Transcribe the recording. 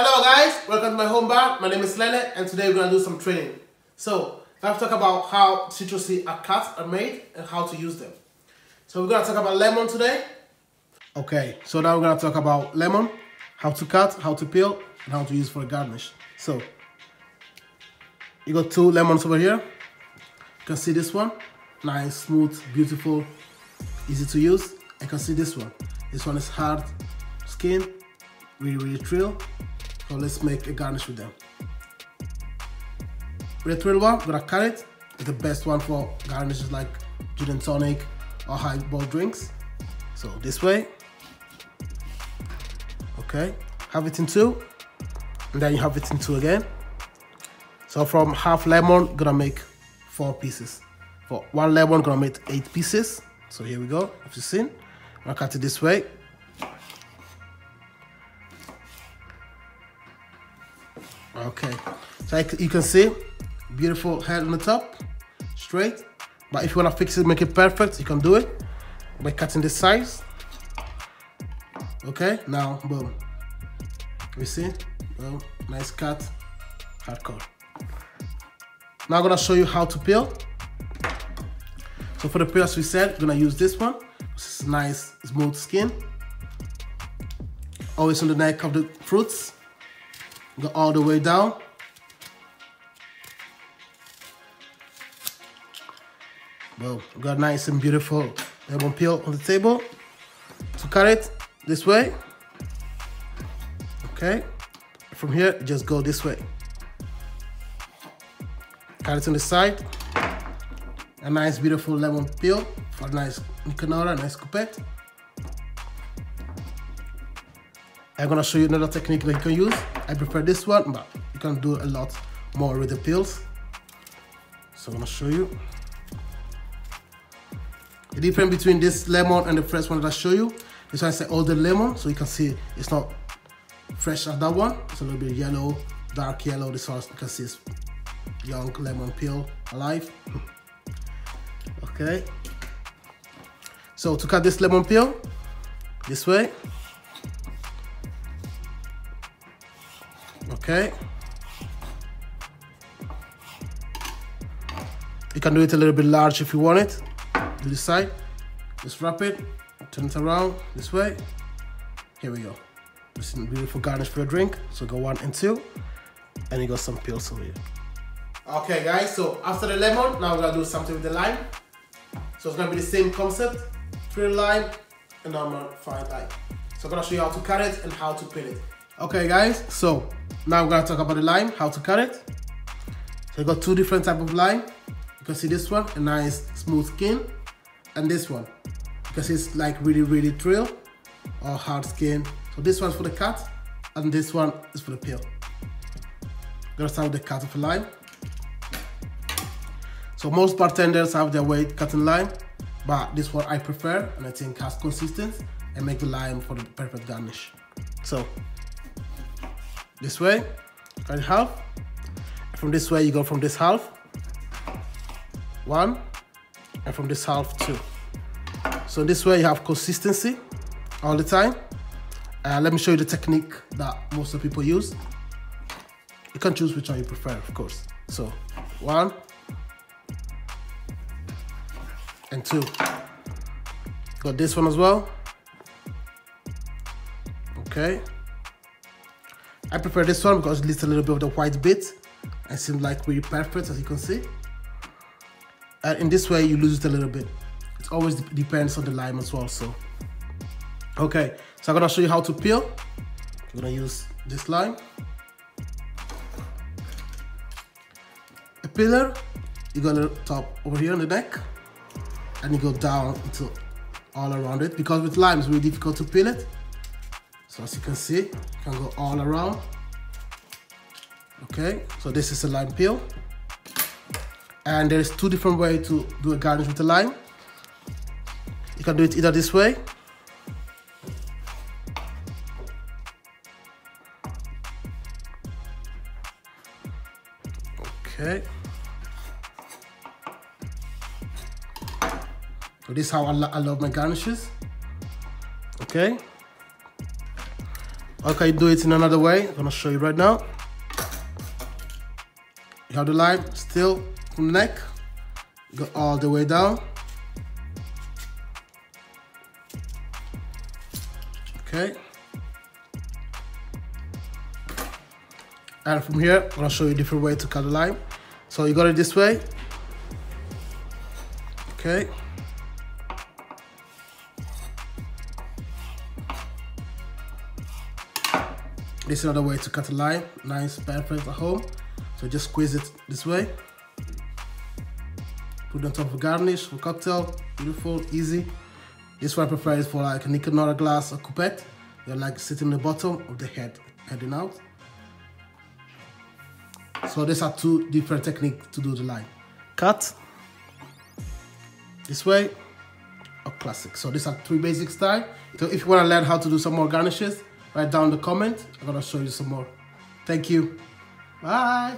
Hello guys, welcome to my home bar. My name is Lele and today we're gonna do some training. So, let's talk about how citrusy cuts are made and how to use them. So we're gonna talk about lemon today. Okay, so now we're gonna talk about lemon, how to cut, how to peel, and how to use for a garnish. So, you got two lemons over here. You can see this one, nice, smooth, beautiful, easy to use. I can see this one. This one is hard skin, really, really trill. So let's make a garnish with them. The trill one, gonna cut it. The best one for garnishes like gin and tonic or highball drinks. So this way. Okay, have it in two. And then you have it in two again. So from half lemon, gonna make four pieces. For one lemon, gonna make eight pieces. So here we go, if you've seen. I'm gonna cut it this way. Okay, so you can see, beautiful head on the top, straight. But if you wanna fix it, make it perfect, you can do it by cutting this size. Okay, now, boom. You see, boom, nice cut, hardcore. Now I'm gonna show you how to peel. So for the peel, as we said, we're gonna use this one. This is nice, smooth skin. Always on the neck of the fruits. Go all the way down. Boom, got nice and beautiful lemon peel on the table. To cut it this way. Okay, from here, just go this way. Cut it on the side. A nice beautiful lemon peel for a nice canora, nice coupette. I'm gonna show you another technique that you can use. I prefer this one, but you can do a lot more with the peels. So I'm gonna show you. The difference between this lemon and the fresh one that I show you, this one is an older lemon, so you can see it's not fresh as that one. It's a little bit yellow, dark yellow. This one you can see it's young lemon peel alive. okay. So to cut this lemon peel, this way. Okay. You can do it a little bit large if you want it. To the side. Just wrap it, turn it around this way. Here we go. This is a beautiful garnish for a drink. So go one and two. And you got some peels over here. Okay guys, so after the lemon, now we're gonna do something with the lime. So it's gonna be the same concept. Three lime and normal fine lime. So I'm gonna show you how to cut it and how to peel it. Okay guys, so now we're gonna talk about the lime, how to cut it. So I got two different type of lime. You can see this one, a nice smooth skin, and this one, because it's like really, really trill or hard skin. So this one's for the cut, and this one is for the peel. Gonna start with the cut of a lime. So most bartenders have their way cutting lime, but this one I prefer, and I think has consistency and make the lime for the perfect garnish. So this way, and half. From this way, you go from this half, one, and from this half, two. So this way you have consistency all the time. Uh, let me show you the technique that most of people use. You can choose which one you prefer, of course. So one and two. Got this one as well. Okay. I prefer this one because it leaves a little bit of the white bit and seems like really perfect as you can see. And in this way you lose it a little bit. It always depends on the lime as well, so. Okay, so I'm gonna show you how to peel. I'm gonna use this lime. A peeler, you go to the top over here on the neck and you go down into all around it because with lime it's really difficult to peel it. So as you can see, you can go all around. Okay, so this is a lime peel. And there's two different ways to do a garnish with a lime. You can do it either this way. Okay. So this is how I, lo I love my garnishes. Okay. Okay, do it in another way. I'm gonna show you right now. You have the line still from the neck, go all the way down. Okay. And from here, I'm gonna show you a different way to cut the line. So you got it this way. Okay. This is another way to cut a line. Nice, perfect at home. So just squeeze it this way. Put it on top of a garnish for cocktail. Beautiful, easy. This one I prefer is for like a Nick and Nora glass or coupette. You're like sitting in the bottom of the head, heading out. So these are two different techniques to do the line. Cut this way or classic. So these are three basic style. So if you want to learn how to do some more garnishes, write down the comment. I'm gonna show you some more. Thank you. Bye.